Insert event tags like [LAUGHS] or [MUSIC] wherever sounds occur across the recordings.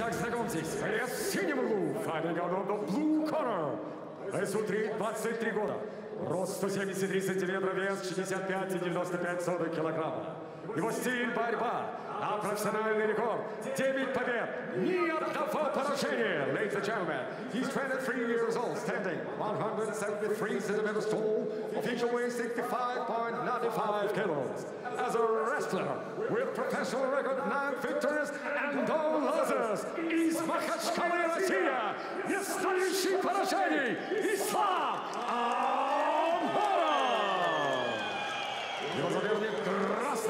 Итак, знакомьтесь, Лес Синего Лу, Фабригану Блу Коннор. Лесу 3, 23 года. Рост 173 сантиметра, вес 65 и 95 65,95 килограмма. Его стиль борьба. а профессиональный рекорд 9 побед, ни одного поражения. Ladies and gentlemen, he's 23 years old, standing 173 centimeters tall, official weight 65.95 kilos. As a wrestler with professional record 9 victories and no losses, из Махачкалы, Россия, не знающий поражений, Ислам Амбаров!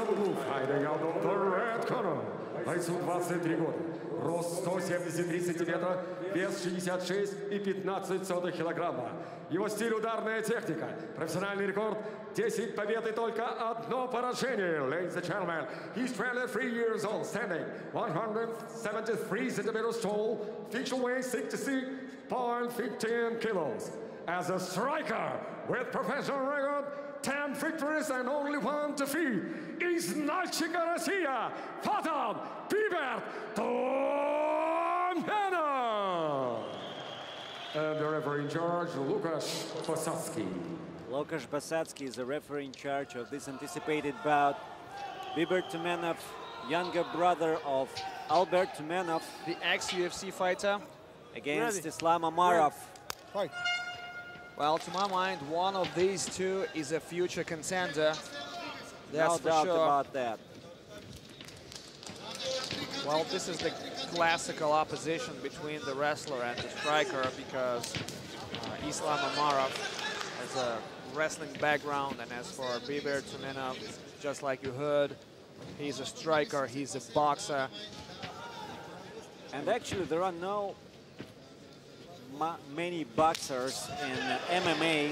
в красном углу, fighting out of the red corner. Бойцу 23 года, рост 173 сантиметра, вес 66 и 15 сотых килограмма. Его стиль ударная техника, профессиональный рекорд 10 побед и только одно поражение. Ladies and gentlemen, he's 23 years old, standing 173 centimeters tall, official weight 66.15 kilos. As a striker with professional record ten victories and only one defeat is Nachi Garcia, Fatam Bibert, Tom Hanna. And the referee in charge, Lukasz Basatsky. Lukasz Basatsky is the referee in charge of this anticipated bout. Bibert Tumenov, younger brother of Albert Tumenov. The ex-UFC fighter. Against Ready. Islam Omarov. Fight. Well, to my mind, one of these two is a future contender. That's no doubt sure. about that. Well, this is the classical opposition between the wrestler and the striker because uh, Islam Omarov has a wrestling background, and as for Bibert Tumenov, just like you heard, he's a striker, he's a boxer. And actually, there are no many boxers in MMA,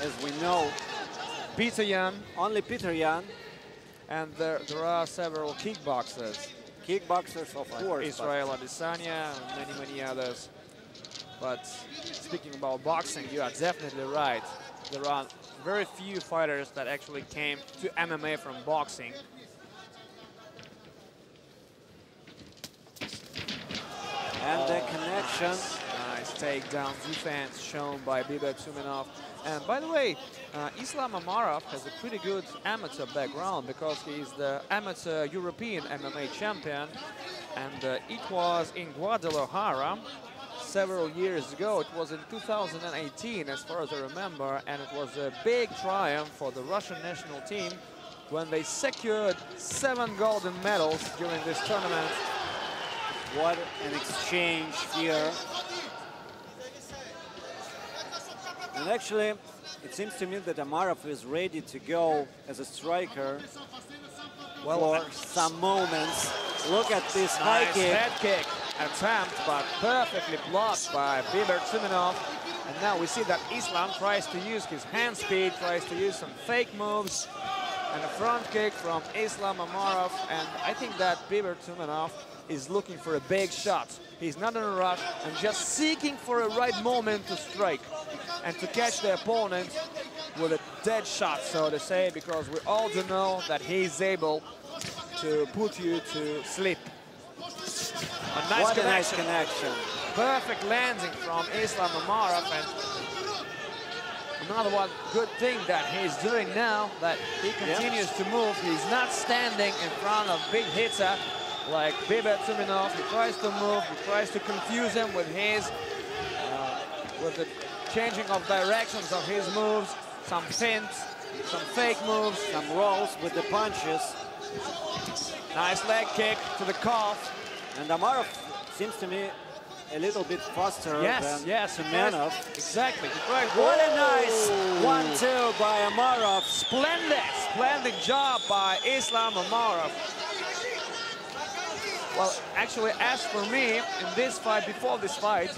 as we know. Peter Yan, Only Peter Yan, and there, there are several kickboxers. kickboxers, of course. but- Israel Adesanya and many, many others. But speaking about boxing, you are definitely right. There are very few fighters that actually came to MMA from boxing. And the connection. Takedown defense shown by Bibert Tumenov. And by the way, uh, Islam Omarov has a pretty good amateur background because he's the amateur European MMA champion. And uh, it was in Guadalajara several years ago. It was in 2018, as far as I remember. And it was a big triumph for the Russian national team when they secured seven golden medals during this tournament. What an exchange here. And actually, it seems to me that Omarov is ready to go as a striker Well, for some moments. Look at this high Nice kick. head kick attempt, but perfectly blocked by Bibert Tumenov. And now we see that Islam tries to use his hand speed, tries to use some fake moves, and a front kick from Islam Omarov. And I think that Bibert Tumenov is looking for a big shot. He's not in a rush and just seeking for a right moment to strike and to catch the opponent with a dead shot, so to say, because we all do know that he's able to put you to sleep. A nice what a nice connection. connection. Perfect landing from Islam Omarov and another one good thing that he's doing now that he continues to move. He's not standing in front of big hitter like Bibert Tumenov. He tries to move, he tries to confuse him with his uh, with the changing of directions of his moves, some fints, some fake moves, Some rolls with the punches. nice leg kick to the calf. And Omarov seems to me a little bit faster Yes, than yes, Tumenov. Exactly. Tried- What a nice one-two by Omarov. Splendid, splendid job by Islam Omarov. Well, actually, as for me, in this fight, before this fight,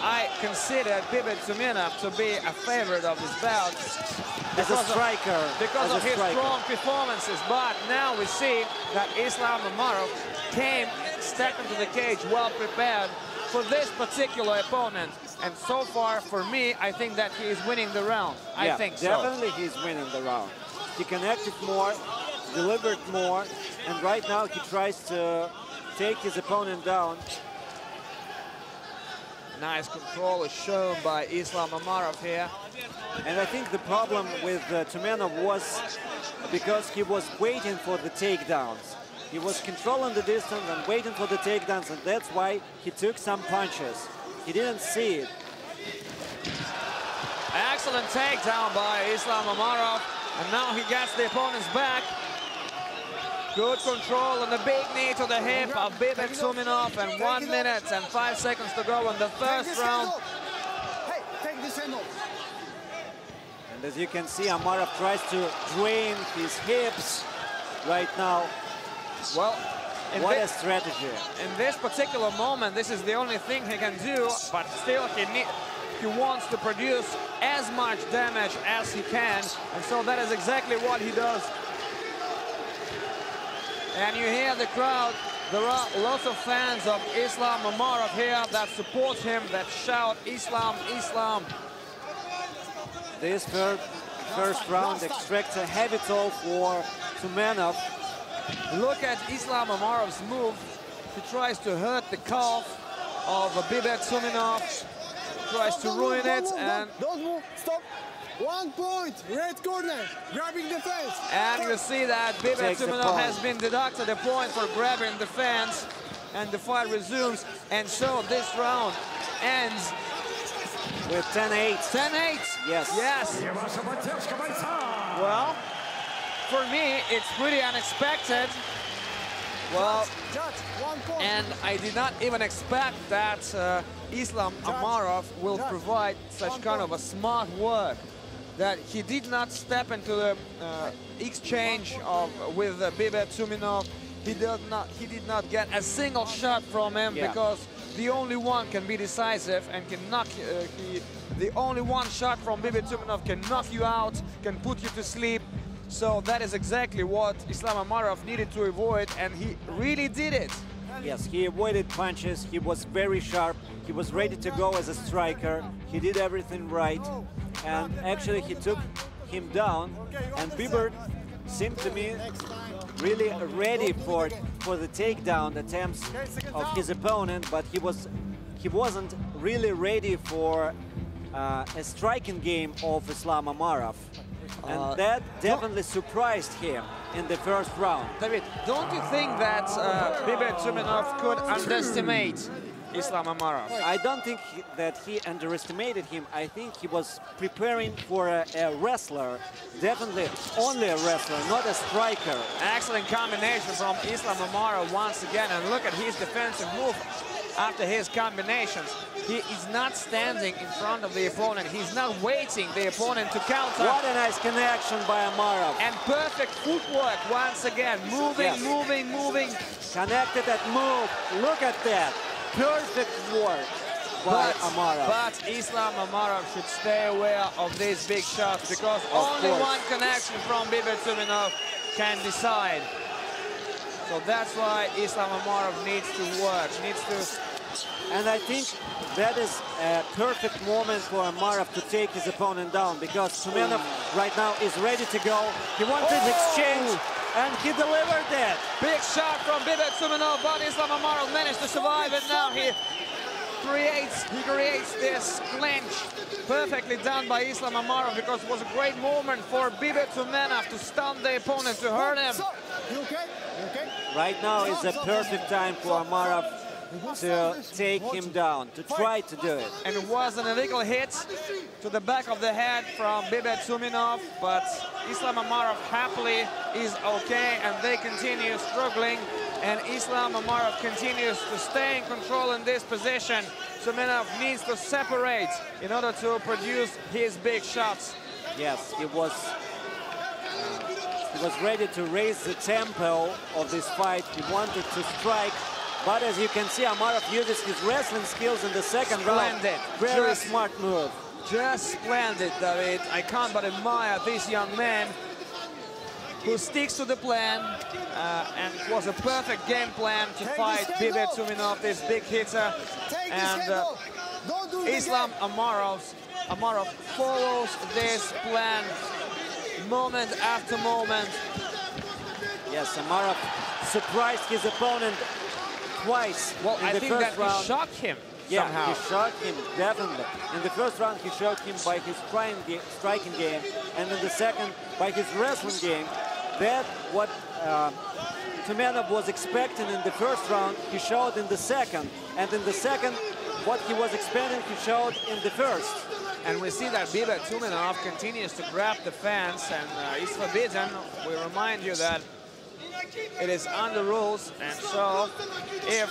I considered Bibert Tumenov to be a favorite of this bout As a because of- striker. because of his striker. strong performances. But now we see that Islam Omarov came, stepped into the cage well prepared for this particular opponent. And so far, for me, I think that he is winning the round. I yeah, think so. definitely he's winning the round. He connected more, delivered more, and right now he tries to take his opponent down. Nice control is shown by Islam Omarov here. And I think the problem with uh, Tumenov was because he was waiting for the takedowns. He was controlling the distance and waiting for the takedowns, and that's why he took some punches. He didn't see it. Excellent takedown by Islam Omarov. And now he gets the opponent's back. Good control and the big knee to the hip of Bibert Tumenov and one minute and five seconds to go in the first round. Hey, take this hand off. And as you can see, Omarov tries to drain his hips right now. Well, in, What thi- a strategy. in this particular moment, this is the only thing he can do, but still he need, he wants to produce as much damage as he can, and so that is exactly what he does. And you hear the crowd, there are lots of fans of Islam Omarov here that support him, that shout Islam, Islam. This first, first round extracts a heavy toll for Tumenov. Look at Islam Omarov's move. He tries to hurt the calf of Bibert Tumenov, tries to ruin it, and Don't move. Stop. One point, red corner, grabbing the fence. And you see that Bibert Tumenov has been deducted a point for grabbing the fence. And the fight resumes. And so this round ends. With 10-8. 10-8. Yes. Yes. Well, for me, it's pretty unexpected. Well, and I did not even expect that uh, Islam Omarov will provide such kind of a smart work that he did not step into the uh, exchange of with uh, Bibert Tumenov. He did not he did not get a single shot from him Yeah. because the only one can be decisive and can knock uh, he, the only one shot from Bibert Tumenov can knock you out, can put you to sleep. So that is exactly what Islam Omarov needed to avoid and he really did it. Yes, he avoided punches. He was very sharp. He was ready to go as a striker. He did everything right. And actually, he took him down. And Bibert seemed to me really ready for for the takedown attempts of his opponent, but he was he wasn't really ready for uh, a striking game of Islam Omarov. And Uh, that definitely surprised him in the first round. David, don't you think that uh, Bibert Tumenov could underestimate Islam Omarov? I don't think he, that he underestimated him. I think he was preparing for a, a wrestler, definitely only a wrestler, not a striker. Excellent combination from Islam Omarov once again, and look at his defensive move after his combinations. He is not standing in front of the opponent. He's not waiting the opponent to counter. What a nice connection by Omarov. And perfect footwork once again. Moving, Yes. moving, moving. Connected that move. Look at that. Perfect work by But, Omarov. but Islam Omarov should stay aware of these big shots because Of only course. one connection from Bibert Tumenov can decide. So that's why Islam Omarov needs to work, needs to And I think that is a perfect moment for Omarov to take his opponent down because Tumenov right now is ready to go. He wants Oh! exchange and he delivered that. Big shot from Bibert Tumenov, but Islam Omarov managed to survive and now he creates he creates this clinch perfectly done by Islam Omarov because it was a great moment for Bibert Tumenov to stun the opponent, to hurt him. Stop. You okay? You okay? Right now is a perfect time for Omarov to take him down, to try to do it. And it was an illegal hit to the back of the head from Bibert Tumenov, but Islam Omarov happily is okay and they continue struggling and Islam Omarov continues to stay in control in this position. Tumenov needs to separate in order to produce his big shots. Yes, he was uh, he was ready to raise the tempo of this fight. He wanted to strike, but as you can see, Omarov uses his wrestling skills in the second round. Splendid. Very Just- smart move. Just splendid, David. I can't but admire this young man who sticks to the plan uh, and it was a perfect game plan to Take fight this Bibert. Tumenov, this big hitter. Take this And uh. Don't do it Islam again. Omarov, Omarov follows this plan moment after moment. Yes, Omarov surprised his opponent twice Well, in I the think first that round. he shocked him yeah, somehow. he shocked him definitely. In the first round, he shocked him by his striking, ga- striking game, and in the second, by his wrestling game. That what uh, Tumenov was expecting in the first round, he showed in the second, and in the second, what he was expecting, he showed in the first. And we see that Bibert Tumenov continues to grab the fence and uh, forbidden. We remind you that it is under rules, and so if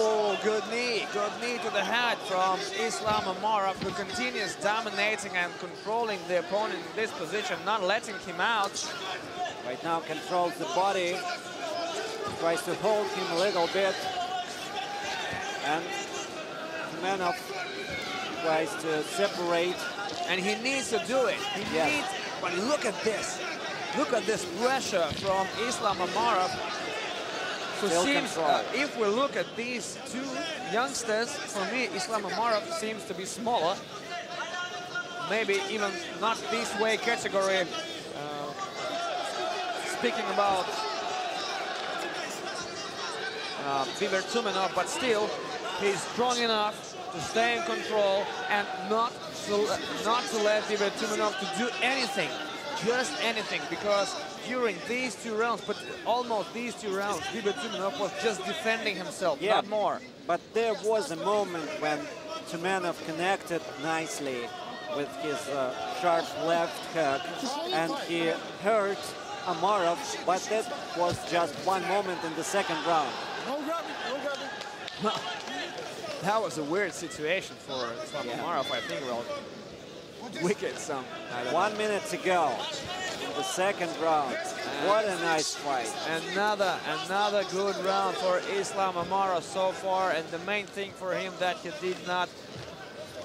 oh, good knee, good knee to the head from Islam Omarov, who continues dominating and controlling the opponent in this position, not letting him out. Right now controls the body, tries to hold him a little bit, and Tumenov tries to separate. and he needs to do it. He Yes. needs, but look at this. Look at this pressure from Islam Omarov. So seems, uh, if we look at these two youngsters, for me, Islam Omarov seems to be smaller. Maybe even not this way category. Uh, speaking about uh, Tumenov, but still, he's strong enough to stay in control and not to, not to let Bibert Tumenov to do anything, just anything, because during these two rounds, but almost these two rounds, Bibert was just defending himself, Yeah. not more. But there was a moment when Tumenov connected nicely with his uh, sharp left hook, and he hurt Omarov, but that was just one moment in the second round. No grabbing, no grabbing. [LAUGHS] That was a weird situation for Islam Yeah. Omarov, I think, well, wicked some. One minute to go in the second round. What a nice fight. Another, another good round for Islam Amara so far, and the main thing for him that he did not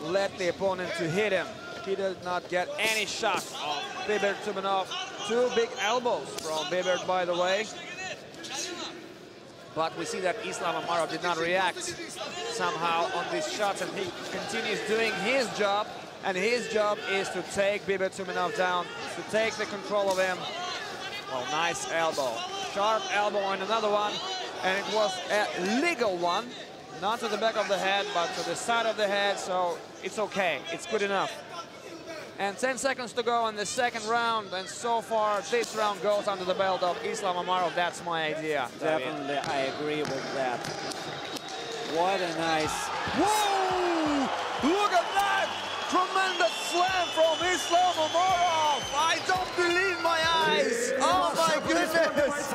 let the opponent to hit him. He did not get any shots of Bibert Tumenov. Two big elbows from Bibert, by the way. But we see that Islam Amara did not react somehow on these shots, and he continues doing his job. And his job is to take Bibert Tumenov down, to take the control of him. Well, nice elbow. Sharp elbow and another one. And it was a legal one. Not to the back of the head, but to the side of the head. So it's okay. It's good enough. And 10 seconds to go in the second round. And so far, this round goes under the belt of Islam Omarov. That's my idea. Definitely, I agree with that. What a nice Whoa! Look at that! Tremendous slam from Islam! I don't believe my eyes! Oh my goodness!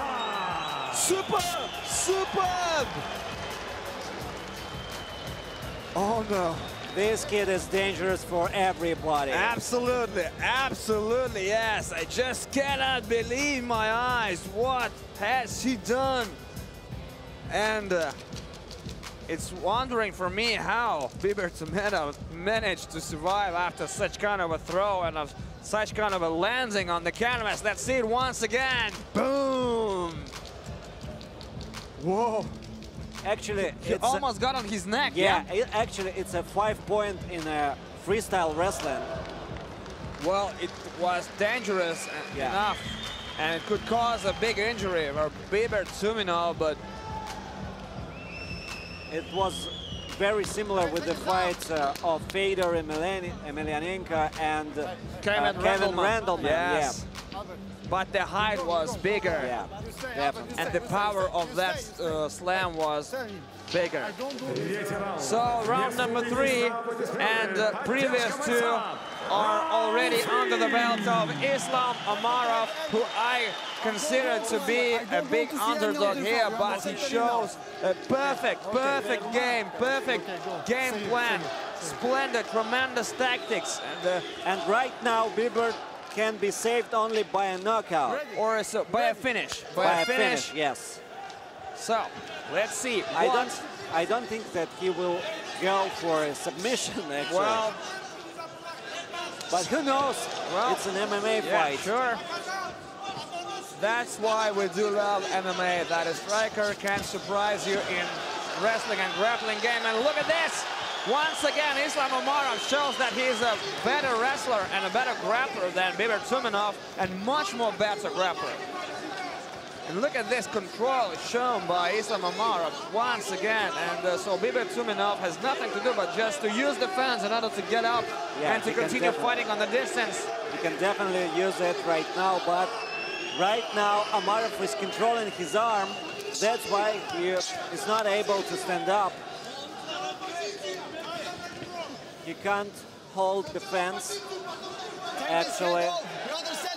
Superb! Superb! Oh no. This kid is dangerous for everybody. Absolutely, absolutely, yes. I just cannot believe my eyes. What has he done? And uh, it's wondering for me how Bibert Tumenov managed to survive after such kind of a throw and of such kind of a landing on the canvas. Let's see it once again. Boom! Whoa! Actually, He it's a- almost got on his neck. yeah, it- actually, it's a five point in a freestyle wrestling. Well, it was dangerous Yeah. enough, and it could cause a big injury for Bibert Tumenov, but It was very similar with the fight uh, of Fedor Emelian- Emelianenko and uh, Kevin Kevin Randleman. Randleman. Yes. But the height was bigger, Yeah, yeah, definitely. and the power of that uh, slam was bigger. So round number three and uh, previous two are already under the belt of Islam Omarov, who I consider to be a big underdog here, but he shows a perfect, perfect game, perfect game plan, splendid, tremendous tactics, and uh, And right now, Bibert can be saved only by a knockout. or a, so, by a finish, by, By a finish. finish, yes. So let's see. I what- don't, I don't think that he will go for a submission, actually. Well, but who knows? Well, it's an MMA yeah, fight. sure. That's why we do love MMA. That a striker can surprise you in wrestling and grappling game. And look at this. Once again, Islam Omarov shows that he's a better wrestler and a better grappler than Bibert Tumenov and much more better grappler. And look at this control shown by Islam Omarov once again. And uh, so Bibert Tumenov has nothing to do but just to use the fence in order to get up Yeah, and to continue fighting on the distance. You can definitely use it right now, but right now Omarov is controlling his arm. That's why he is not able to stand up. He can't hold the fence, actually,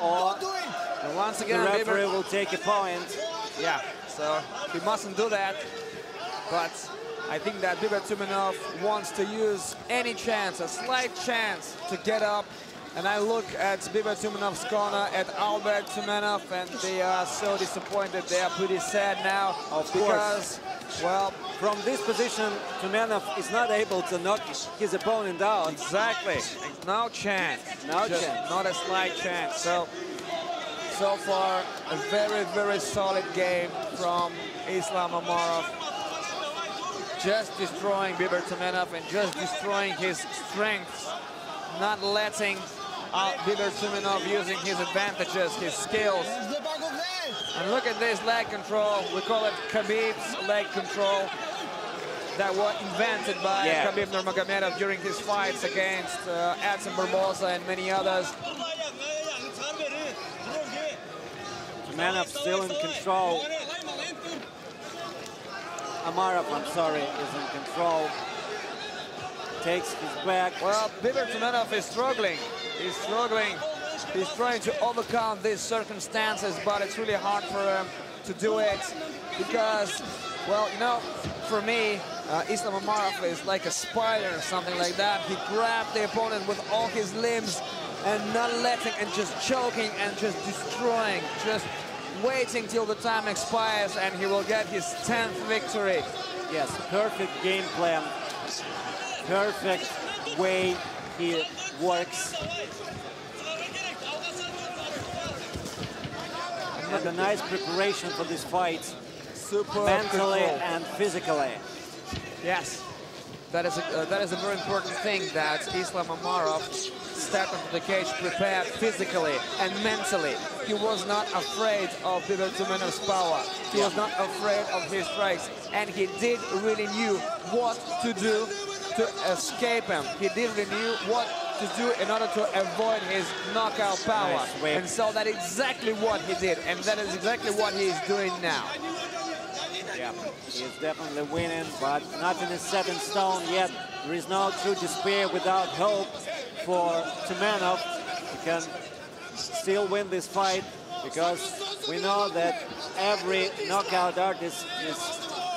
or Don't do it. And once the again, referee will take a point. yeah, so he mustn't do that. But I think that Bibert Tumenov wants to use any chance, a slight chance to get up. And I look at Bibert Tumenov's corner, at Albert Tumenov, and they are so disappointed. They are pretty sad now. Of course. Well, From this position, Tumenov is not able to knock his opponent down. Exactly. No chance. No Just chance. Not a slight chance. So, so far, a very, very solid game from Islam Omarov. Just destroying Bibert Tumenov and just destroying his strengths. Not letting out Bibert Tumenov using his advantages, his skills. And look at this leg control. We call it Khabib's leg control. That was invented by Yeah. Khabib Nurmagomedov during his fights against uh, Edson Barbosa and many others. Tumenov still in control. Omarov, I'm sorry, is in control. Takes his back. Well, Bibert Tumenov is struggling. He's struggling. He's trying to overcome these circumstances, but it's really hard for him to do it because, well, you know, for me, uh, Islam Omarov is like a spider or something like that. He grabbed the opponent with all his limbs and not letting and just choking and just destroying, just waiting till the time expires and he will get his 10th victory. Yes, perfect game plan. Perfect way he works. A nice preparation for this fight, Super mentally control. and physically. Yes, that is a, uh, that is a very important thing that Islam Omarov stepped into the cage prepared physically and mentally. He was not afraid of Bibert Tumenov's power. He was not afraid of his strikes, and he did really knew what to do to escape him. He did really knew what to do in order to avoid his knockout power. Nice. And so that exactly what he did, and that is exactly what he is doing now. Yeah, he is definitely winning, but nothing is set in stone yet. There is no true despair without hope for Tumenov. He can still win this fight because we know that every knockout artist is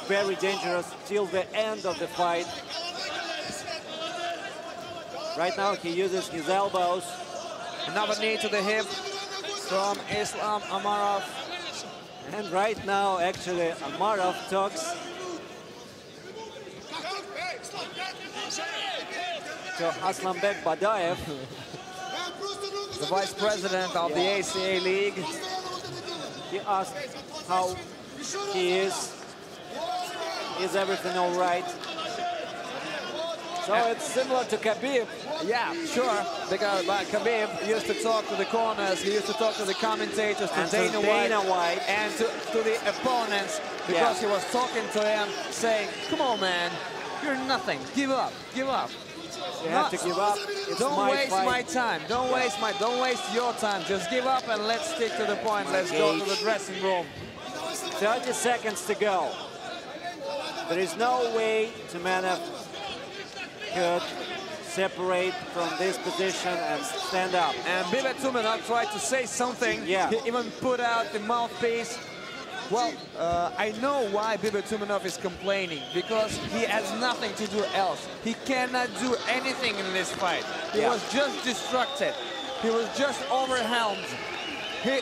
very dangerous till the end of the fight. Right now he uses his elbows. Another knee to the hip from Islam Omarov. And right now, actually, Omarov talks to Aslanbek Badaev. [LAUGHS] the vice president of the ACA League. He asked how he is. Is everything all right? So it's similar to Khabib. Yeah, sure, because but Khabib used to talk to the corners, he used to talk to the commentators, to And to Dana, Dana White, White. and to, to the opponents, because Yeah. he was talking to him, saying, come on, man, you're nothing, give up, give up. You have to give up. It's don't my waste fight. my time. Don't waste my. Don't waste your time. Just give up and let's stick to the point. Let's go to the dressing room. 30 seconds to go. There is no way Tumenov could separate from this position and stand up. And Bibert Tumenov tried to say something. Yeah. He even put out the mouthpiece. Well, uh, I know why Bibert Tumenov is complaining, because he has nothing to do else. He cannot do anything in this fight. He Yeah. was just distracted. He was just overwhelmed. He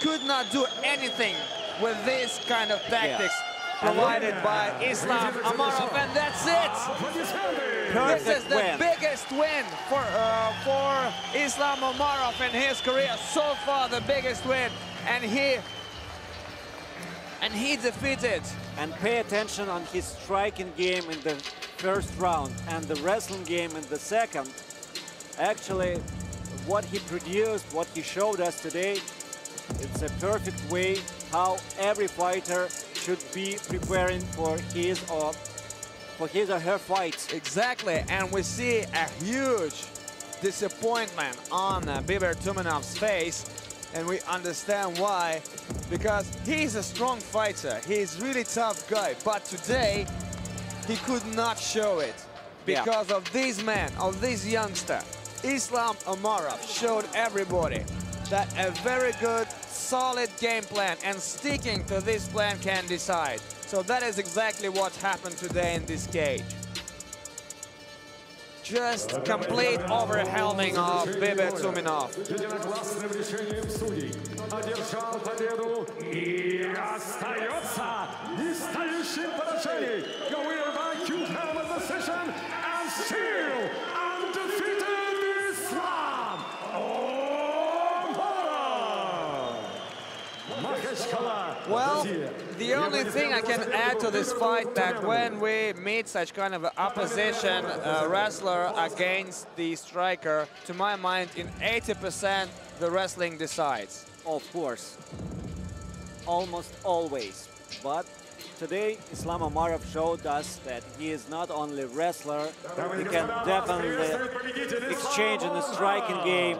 could not do anything with this kind of tactics provided by Islam Omarov, and that's it. This is the win. biggest win for uh, for Islam Omarov in his career so far, the biggest win, and he and he defeated. And pay attention on his striking game in the first round and the wrestling game in the second. Actually, what he produced, what he showed us today, it's a perfect way how every fighter should be preparing for his or for his or her fights. Exactly, and we see a huge disappointment on uh, Bibert Tumenov's face, and we understand why, because he's a strong fighter, he's really tough guy, but today he could not show it Yeah. because of this man, of this youngster. Islam Omarov showed everybody that a very good, solid game plan and sticking to this plan can decide. So that is exactly what happened today in this cage. Just complete overwhelming of Bibert Well, the only thing I can add to this fight that when we meet such kind of opposition uh, wrestler against the striker, to my mind, in 80% the wrestling decides. Of course, almost always. But today, Islam Omarov showed us that he is not only wrestler, he can definitely exchange in the striking game.